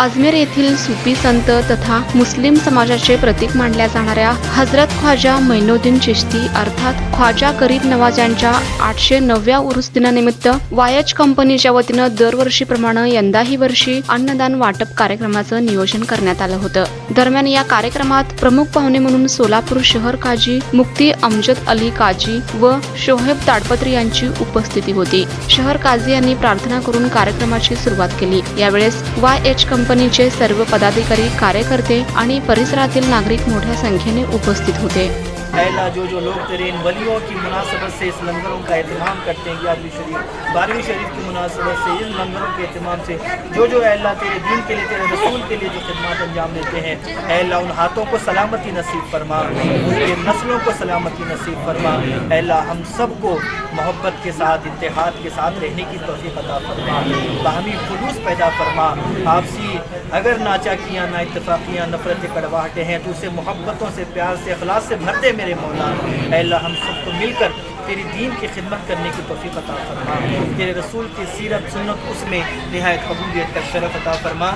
अजमेर येथील सुफी संत तथा मुस्लिम समाजाचे प्रतीक मानल्या जाणाऱ्या हजरत ख्वाजा मैनुद्दीन चिश्ती अर्थात ख्वाजा गरीब नवाज यांच्या आठशे नवव्या उरुस दिनानिमित्त वायच कंपनीच्या वतीनं दरवर्षीप्रमाणे यंदाही वर्षी अन्नदान वाटप कार्यक्रमाचं नियोजन करण्यात आलं होतं. दरम्यान या कार्यक्रमात प्रमुख पाहुणे म्हणून सोलापूर शहर काजी मुक्ती अमजद अली काजी व शोहेब ताडपत्री यांची उपस्थिती होती. शहर काझी यांनी प्रार्थना करून कार्यक्रमाची सुरुवात केली. यावेळेस वाय एच कंपनीचे सर्व पदाधिकारी, कार्यकर्ते आणि परिसरातील नागरिक मोठ्या संख्येने उपस्थित होते. अल्लाह जो जो लोग तेरे इन वलियों की मुनासबत से इस लंगरों का अहतमाम करते हैं ग्यारहवीं शरीफ। बारहवीं शरीफ की मुनासबत से इन लंगरों के अहतमाम से जो जो अल्लाह तेरे दीन के लिए, तेरे रसूल के लिए जो खिदमत अंजाम देते हैं अल्लाह उन हाथों को सलामती नसीब फरमा, उनके नस्लों को सलामती नसीब फरमा अल्लाह हम सबको محبت کے ساتھ اتحاد کے ساتھ رہنے کی توفیق عطا فرما۔ باہمی خلوص پیدا فرما۔ آپسی اگر ناچا کیا نا اتفاقیاں نفرت کڑواہٹیں ہیں تو اسے محبتوں سے، پیار سے، اخلاص سے بھر دے میرے مولا اے اللہ، ہم سب کو مل کر تیری دین کی خدمت کرنے کی توفیق عطا فرما۔ تیرے رسول کی سیرت، سنت، اس میں نہایت قبولیت کا شرف عطا فرما۔